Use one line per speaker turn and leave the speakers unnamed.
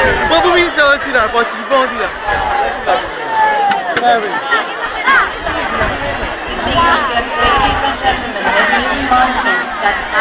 我
不明白是哪，我只帮你了。Mary.
Distinguished guests, ladies and gentlemen, let me remind you that